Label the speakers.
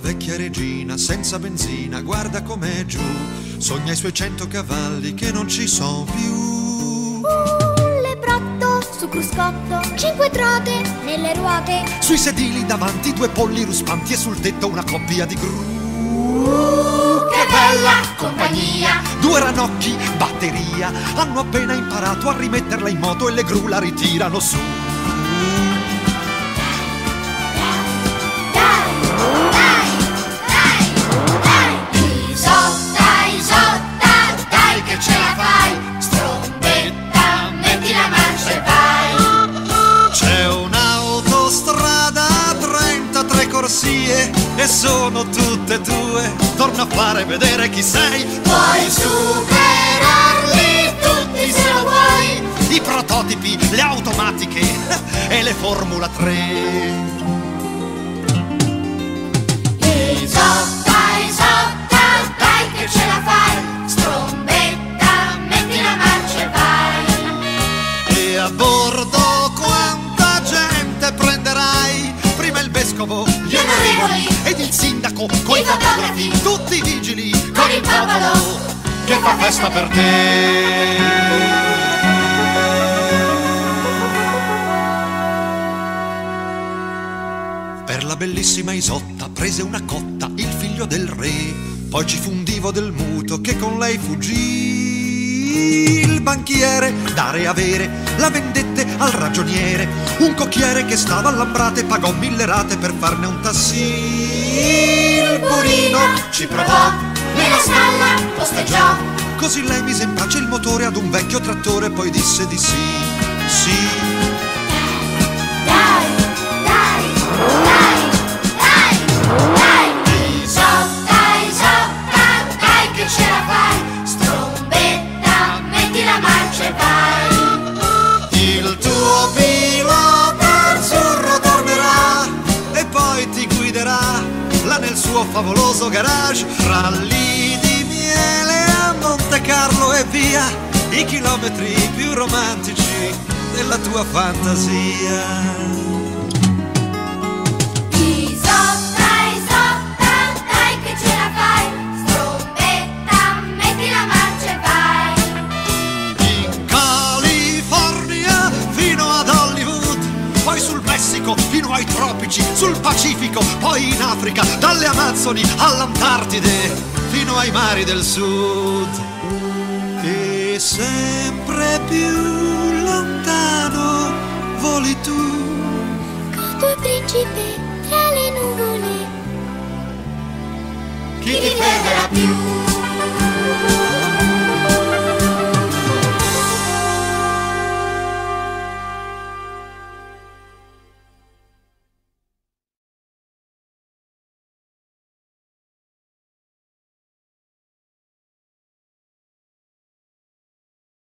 Speaker 1: vecchia regina senza benzina, guarda com'è giù, sogna i suoi cento cavalli che non ci sono più.
Speaker 2: Un lebrotto su cruscotto, cinque trote nelle ruote.
Speaker 1: Sui sedili davanti due polli ruspanti e sul tetto una coppia di gru.
Speaker 2: Che bella compagnia!
Speaker 1: Due ranocchi, batteria, hanno appena imparato a rimetterla in moto e le gru la ritirano su. Tutte tue. Torna a fare vedere chi sei.
Speaker 2: Puoi superarli tutti se lo vuoi!
Speaker 1: I prototipi, le automatiche e le Formula 3. Sindaco, coi
Speaker 2: i fotografi,
Speaker 1: tutti i vigili,
Speaker 2: con il popolo
Speaker 1: che fa festa per te. Per la bellissima Isotta prese una cotta il figlio del re, poi ci fu un divo del muto che con lei fuggì. Il banchiere, dare avere, la vendette al ragioniere, un cocchiere che stava all'ambrate pagò mille rate per farne un tassì. Il burino ci provò,
Speaker 2: nella stalla posteggiò
Speaker 1: così lei mise in pace il motore ad un vecchio trattore, poi disse di sì, sì. Favoloso garage fra lì di miele a Monte Carlo e via i chilometri più romantici della tua fantasia. Fino ai tropici, sul Pacifico, poi in Africa, dalle Amazzoni all'Antartide, fino ai mari del sud. E sempre più lontano voli tu.
Speaker 2: Con tuo principe tra le nuvole
Speaker 1: Chi
Speaker 2: ti più?